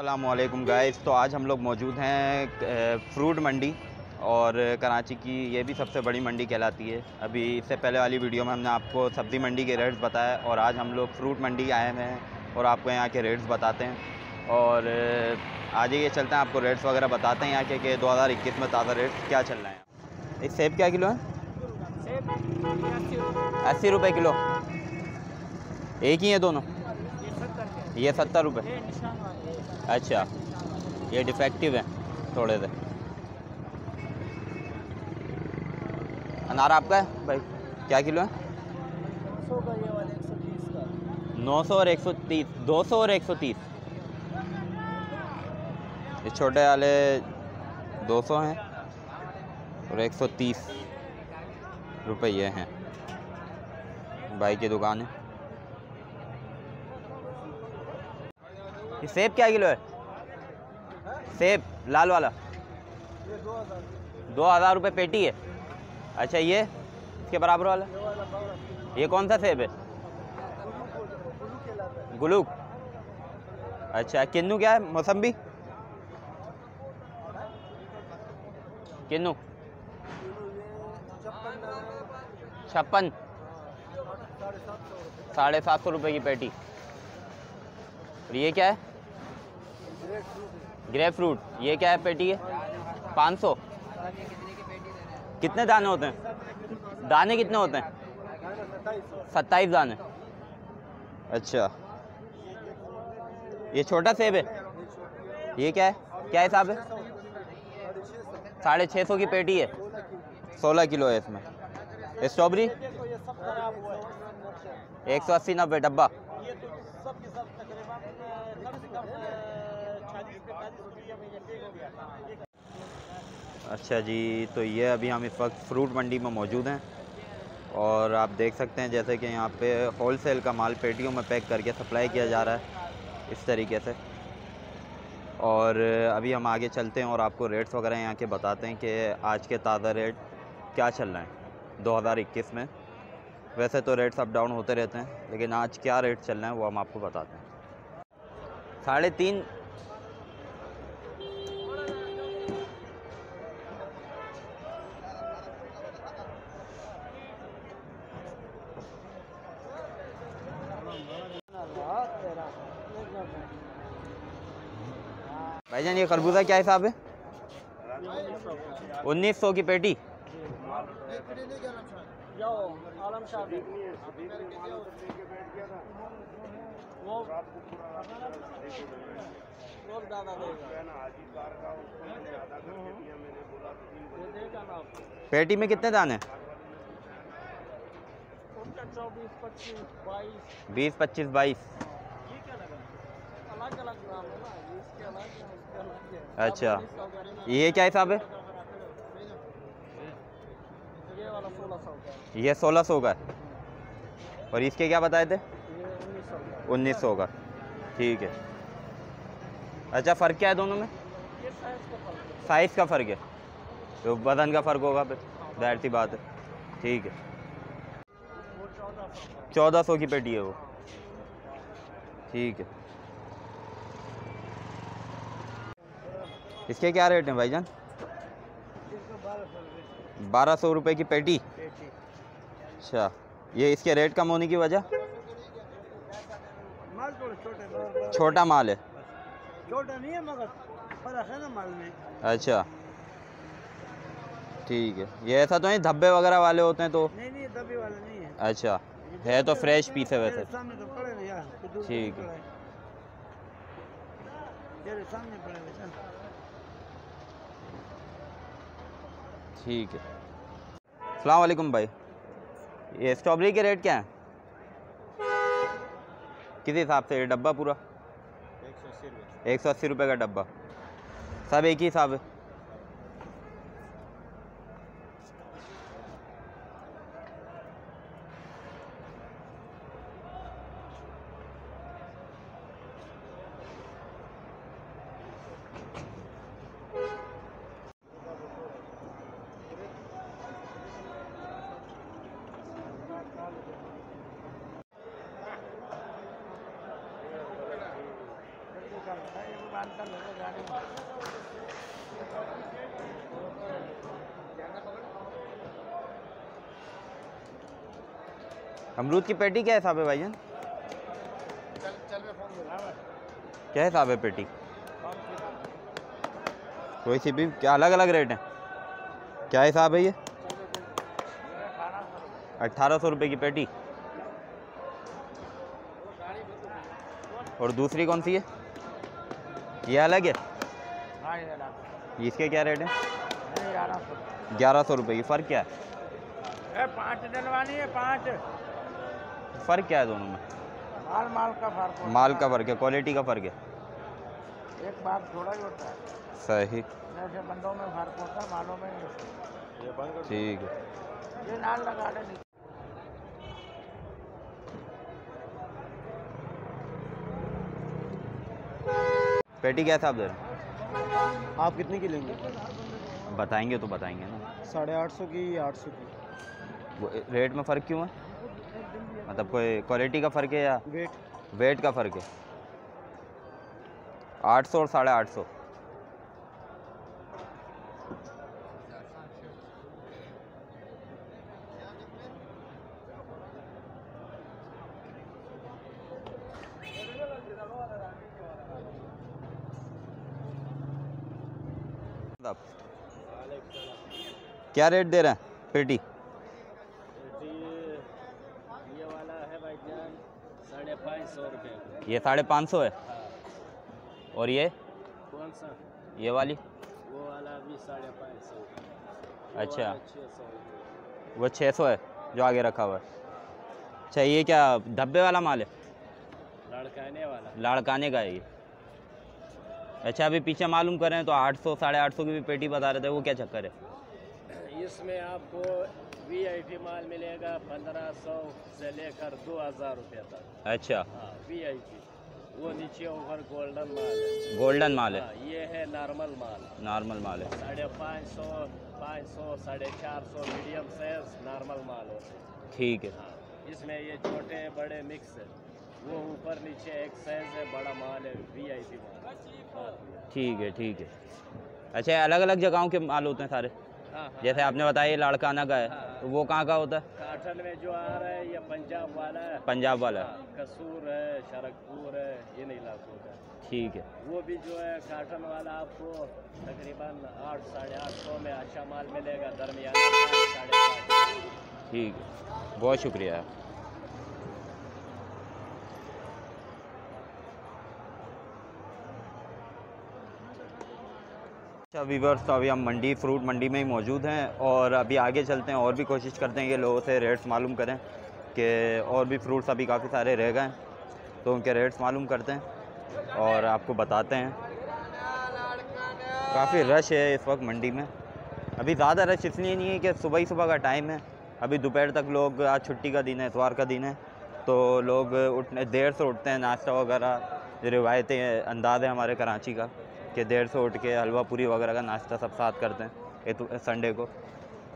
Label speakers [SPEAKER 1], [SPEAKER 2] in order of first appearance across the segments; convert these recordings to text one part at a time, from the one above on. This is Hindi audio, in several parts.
[SPEAKER 1] असलम गाइस तो आज हम लोग मौजूद हैं फ्रूट मंडी और कराची की ये भी सबसे बड़ी मंडी कहलाती है। अभी इससे पहले वाली वीडियो में हमने आपको सब्ज़ी मंडी के रेट्स बताए और आज हम लोग फ्रूट मंडी आए हैं और आपको यहाँ के रेट्स बताते हैं। और आज ये चलते हैं आपको रेट्स वगैरह बताते हैं यहाँ के कि 2021 में ताज़ा रेट्स क्या चल रहे हैं। इस सेब क्या किलो है? अस्सी रुपये किलो। एक ही है दोनों? ये सत्तर रुपये अच्छा ये डिफेक्टिव है थोड़े से। अनार आपका है? भाई क्या किलो है? नौ सौ और एक सौ तीस दो सौ और एक सौ तीस। ये छोटे वाले दो सौ हैं और एक सौ तीस रुपये ये हैं। भाई की दुकान है। ये सेब क्या किलो है? सेब, लाल वाला। दो हज़ार रुपये पेटी है। अच्छा ये? इसके बराबर वाला? ये कौन सा सेब है? गुलूक। अच्छा किन्नू क्या है? मौसम्बी? किन्नू। छप्पन। साढ़े सात सौ रुपये की पेटी। और ये क्या है? ग्रेप फ्रूट ये क्या है पेटी है? पाँच सौ। कितने दाने होते हैं? दाने कितने होते हैं? सत्ताईस दाने। अच्छा। ये छोटा सेब है? ये क्या है? क्या हिसाब है? साढ़े छः सौ की पेटी है। सोलह किलो है इसमें। स्ट्रॉबेरी? एक सौ अस्सी नब्बे डब्बा। अच्छा जी तो ये अभी हम इस वक्त फ्रूट मंडी में मौजूद हैं। और आप देख सकते हैं जैसे कि यहाँ पे होल सेल का माल पेटियों में पैक करके सप्लाई किया जा रहा है इस तरीके से। और अभी हम आगे चलते हैं और आपको रेट्स वगैरह यहाँ के बताते हैं कि आज के ताज़ा रेट क्या चल रहे हैं 2021 में। वैसे तो रेट्स अप डाउन होते रहते हैं, लेकिन आज क्या रेट चल रहे हैं वो हम आपको बताते हैं। साढ़े तीन भाईजान ये खरबूजा क्या हिसाब है उन्नीस सौ की पेटी। पेटी में कितने दाने बीस पच्चीस बाईस
[SPEAKER 2] अलग अलग दाम है ना इसके अलग है उसके अलग है
[SPEAKER 1] अच्छा। ये क्या हिसाब है?
[SPEAKER 2] ये सोलह सौ का
[SPEAKER 1] और इसके क्या बताए थे?
[SPEAKER 2] उन्नीस सौ का।
[SPEAKER 1] ठीक है। अच्छा फ़र्क क्या है दोनों में?
[SPEAKER 2] साइज़ का फ़र्क है।
[SPEAKER 1] तो बदन का फ़र्क होगा फिर। ज़ाहिर सी बात है। ठीक है।
[SPEAKER 2] चौदह सौ की
[SPEAKER 1] पेटी है वो। ठीक है। इसके क्या रेट हैं भाईजान?
[SPEAKER 2] बारह सौ रुपये
[SPEAKER 1] की पेटी। अच्छा ये इसके रेट कम होने की वजह?
[SPEAKER 2] छोटे
[SPEAKER 1] माल है।
[SPEAKER 2] छोटा नहीं है मगर फ़र्क है ना माल में।
[SPEAKER 1] अच्छा। ठीक है। ये ऐसा तो नहीं धब्बे वगैरह वाले होते हैं तो?
[SPEAKER 2] नहीं नहीं दबी वाला नहीं है।
[SPEAKER 1] अच्छा है तो फ्रेश पीस है वैसे।
[SPEAKER 2] तो
[SPEAKER 1] ठीक है। ठीक है। सलाम वालेकुम भाई। ये स्ट्रॉबेरी के रेट क्या हैं? किस हिसाब से? ये डब्बा पूरा?
[SPEAKER 2] एक सौ अस्सी रुपये
[SPEAKER 1] एक सौ अस्सी रुपये का डब्बा। सब एक ही हिसाब है?
[SPEAKER 2] दुकान का लेकर गाड़ी
[SPEAKER 1] अमरूद की पेटी क्या हिसाब है भाईजान?
[SPEAKER 2] चल चल मैं फ़ोन कर
[SPEAKER 1] क्या हिसाब है पेटी? कोई सी भी क्या अलग अलग रेट हैं? क्या हिसाब है ये? अट्ठारह सौ रुपये की पेटी। और दूसरी कौन सी है? ये अलग है?
[SPEAKER 2] हाँ
[SPEAKER 1] इसके क्या रेट है?
[SPEAKER 2] ग्यारह सौ।
[SPEAKER 1] रुपये की फ़र्क क्या है?
[SPEAKER 2] पाँच डलवानी है पाँच।
[SPEAKER 1] फ़र्क क्या है दोनों में?
[SPEAKER 2] माल माल का फ़र्क
[SPEAKER 1] माल का फ़र्क है क्वालिटी का फ़र्क है।
[SPEAKER 2] है। एक बात थोड़ा ही होता है।
[SPEAKER 1] सही।
[SPEAKER 2] जैसे बंदों में फ़र्क होता है मालों में
[SPEAKER 1] ठीक है।
[SPEAKER 2] ये नाल लगा
[SPEAKER 1] पेटी क्या था आप
[SPEAKER 2] आप कितने की लेंगे?
[SPEAKER 1] बताएँगे तो बताएँगे ना।
[SPEAKER 2] साढ़े आठ सौ की या आठ सौ की।
[SPEAKER 1] वो रेट में फ़र्क क्यों है? मतलब कोई क्वालिटी का फ़र्क है या?
[SPEAKER 2] वेट
[SPEAKER 1] वेट का फ़र्क है। आठ सौ और साढ़े आठ सौ। क्या रेट दे रहे हैं? पेटी
[SPEAKER 2] ये वाला है भाई जान साढ़े पाँच सौ रुपये
[SPEAKER 1] ये साढ़े पाँच सौ है? और ये?
[SPEAKER 2] कौन सा
[SPEAKER 1] ये वाली?
[SPEAKER 2] वो वाला भी साढ़े पाँच सौ
[SPEAKER 1] अच्छा। वो छः सौ है जो आगे रखा हुआ है। अच्छा ये क्या धब्बे वाला माल है?
[SPEAKER 2] लड़काने वाला।
[SPEAKER 1] लाड़काने का है ये। अच्छा अभी पीछे मालूम करें तो आठ सौ साढ़े आठ सौ की भी पेटी बता रहे थे वो क्या चक्कर है?
[SPEAKER 2] इसमें आपको वी आई पी माल मिलेगा पंद्रह सौ से लेकर दो हज़ार रुपये तक।
[SPEAKER 1] अच्छा।
[SPEAKER 2] हाँ वी आई पी वो नीचे ऊपर गोल्डन माल है।
[SPEAKER 1] गोल्डन माल है?
[SPEAKER 2] हाँ, ये है नॉर्मल माल।
[SPEAKER 1] नॉर्मल माल है।
[SPEAKER 2] साढ़े पाँच सौ पाँच सौ साढ़े चार सौ मीडियम साइज़ नॉर्मल माल होते
[SPEAKER 1] ठीक है।
[SPEAKER 2] हाँ इसमें ये छोटे बड़े मिक्स है। वो ऊपर नीचे एक साइज़ है बड़ा माल है वी आई पी माल। हाँ
[SPEAKER 1] ठीक है ठीक है। अच्छा अलग अलग जगहों के माल होते हैं सारे।
[SPEAKER 2] हाँ हाँ।
[SPEAKER 1] जैसे आपने बताया लाड़काना का है। तो वो कहाँ का होता है?
[SPEAKER 2] काठन में जो आ रहा है ये पंजाब वाला है।
[SPEAKER 1] पंजाब वाला। है
[SPEAKER 2] हाँ, कसूर है शरकपुर है इन इलाकों का
[SPEAKER 1] ठीक है।
[SPEAKER 2] वो भी जो है काटन वाला आपको तकरीबन आठ साढ़े आठ सौ में अच्छा माल मिलेगा दरमियाना
[SPEAKER 1] ठीक है। बहुत शुक्रिया। अच्छा वीवर्स तो अभी हम मंडी फ्रूट मंडी में ही मौजूद हैं और अभी आगे चलते हैं, और भी कोशिश करते हैं कि लोगों से रेट्स मालूम करें कि और भी फ्रूट्स अभी काफ़ी सारे रह गए हैं तो उनके रेट्स मालूम करते हैं और आपको बताते हैं। काफ़ी रश है इस वक्त मंडी में। अभी ज़्यादा रश इसलिए नहीं है कि सुबह ही सुबह का टाइम है, अभी दोपहर तक लोग, आज छुट्टी का दिन है, इतवार का दिन है तो लोग उठने, देर से उठते हैं, नाश्ता वगैरह रिवायती, अंदाज़ है हमारे कराची का। कि देर से उठ के हलवा पूरी वगैरह का नाश्ता सब साथ करते हैं इतु- संडे को।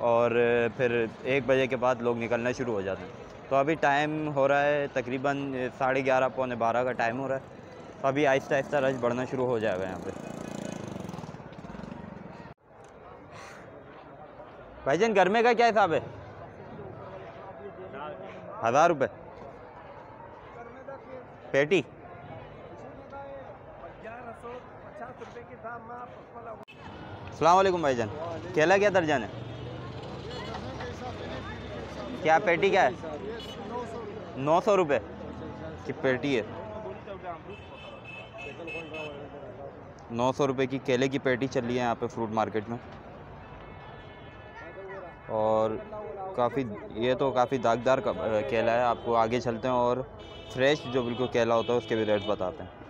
[SPEAKER 1] और फिर एक बजे के बाद लोग निकलना शुरू हो जाते हैं। तो अभी टाइम हो रहा है तकरीबन साढ़े ग्यारह, पौने बारह का टाइम हो रहा है। तो अभी आहिस्ता आहिस्ता रश बढ़ना शुरू हो जाएगा यहाँ पे। भाईजान, गर्मे का क्या हिसाब है? हज़ार रुपये पेटी? सलाम वालेकुम भाईजान। केला क्या दर्जन है? क्या पेटी क्या है? नौ सौ रुपये की पेटी है। नौ सौ रुपये की केले की पेटी चल रही है यहाँ पे फ्रूट मार्केट में। और काफ़ी, ये तो काफ़ी दागदार केला है। आपको आगे चलते हैं और फ्रेश जो बिल्कुल केला होता है उसके भी रेट बताते हैं।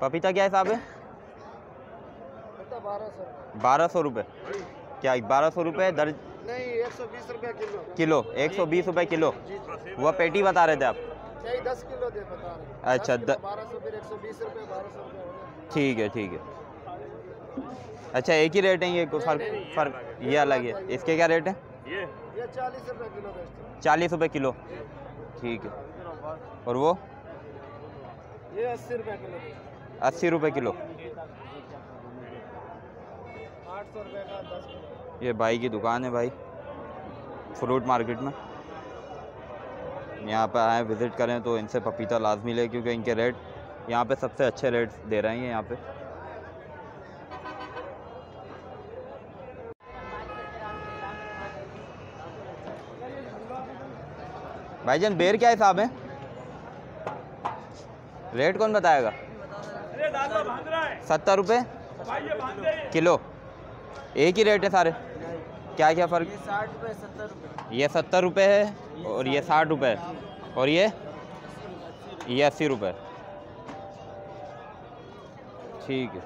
[SPEAKER 1] पपीता क्या हिसाब है?
[SPEAKER 2] बारह सौ
[SPEAKER 1] रुपये क्या बारह सौ रुपये दर्ज
[SPEAKER 2] नहीं एक सौ बीस रुपया किलो।
[SPEAKER 1] किलो एक सौ बीस रुपये किलो। वह पेटी बता रहे थे आप।
[SPEAKER 2] यही दस किलो दे बता रहे
[SPEAKER 1] अच्छा
[SPEAKER 2] बारह सौ फिर एक सौ बीस रुपये बारह सौ रुपये
[SPEAKER 1] ठीक है ठीक है। अच्छा एक ही रेट है ये फ़र्क फ़र्क ये अलग है। इसके क्या रेट है?
[SPEAKER 2] ये।
[SPEAKER 3] ये चालीस रुपए किलो हैं।
[SPEAKER 1] चालीस रुपये किलो। ठीक है। और वो?
[SPEAKER 3] ये अस्सी रुपए किलो हैं।
[SPEAKER 1] अस्सी रुपये किलो। ये भाई की दुकान है भाई, फ्रूट मार्केट में। यहाँ पे आए विज़िट करें तो इनसे पपीता लाजमी ले क्योंकि इनके रेट यहाँ पे सबसे अच्छे रेट दे रहे हैं यहाँ पे। भाईजान, बेर क्या हिसाब है? रेट कौन बताएगा? सत्तर रुपये किलो? एक ही रेट है सारे। क्या क्या फ़र्क?
[SPEAKER 3] ये सत्तर
[SPEAKER 1] ये सत्तर रुपये है और ये साठ रुपये और ये? ये अस्सी रुपये ठीक है।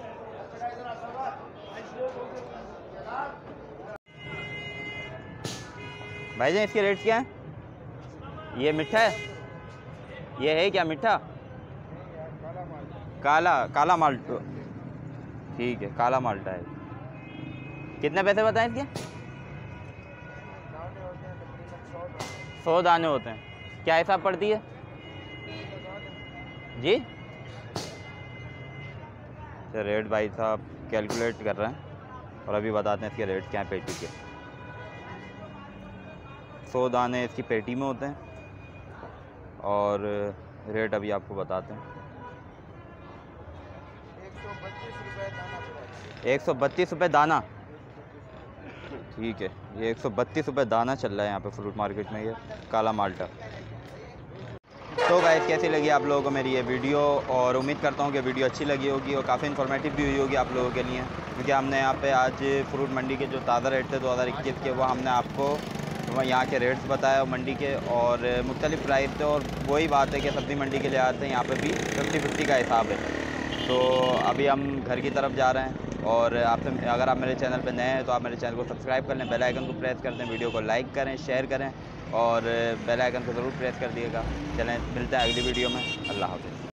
[SPEAKER 1] भाई भाईजान इसके रेट क्या हैं? ये मिठा है? ये है क्या मीठा? काला काला माल्टो। ठीक है, काला माल्टा है कितने पैसे बताएँ इसके? सौ दाने होते हैं। क्या हिसाब पड़ती है? जी? तो रेट भाई साहब कैलकुलेट कर रहे हैं और अभी बताते हैं इसके रेट क्या हैं पेटी के। सौ दाने इसकी पेटी में होते हैं और रेट अभी आपको बताते हैं।
[SPEAKER 3] एक सौ बत्तीस
[SPEAKER 1] रुपये दाना ठीक है, ये एक सौ बत्तीस रुपये दाना चल रहा है यहाँ पे फ्रूट मार्केट में, ये काला माल्टा। तो गाइस कैसी लगी आप लोगों को मेरी ये वीडियो? और उम्मीद करता हूँ कि वीडियो अच्छी लगी होगी और काफ़ी इन्फॉर्मेटिव भी हुई होगी आप लोगों के लिए। क्योंकि हमने यहाँ पे आज फ्रूट मंडी के जो ताज़ा रेट थे दो हज़ार इक्कीस के, वो हमने आपको यहाँ के रेट्स बताया मंडी के, और मुख्तलिफ़ प्राइस थे। और वही बात है कि सब्ज़ी मंडी के लिए आते हैं, यहाँ पर भी फिफ्टी फिफ्टी का हिसाब है। तो अभी हम घर की तरफ़ जा रहे हैं और आपसे अगर आप मेरे चैनल पर नए हैं तो आप मेरे चैनल को सब्सक्राइब कर लें, बेल आइकन को प्रेस कर दें, वीडियो को लाइक करें, शेयर करें और बेल आइकन को ज़रूर प्रेस कर दिएगा चलें, मिलते हैं अगली वीडियो में। अल्लाह हाफ़िज़।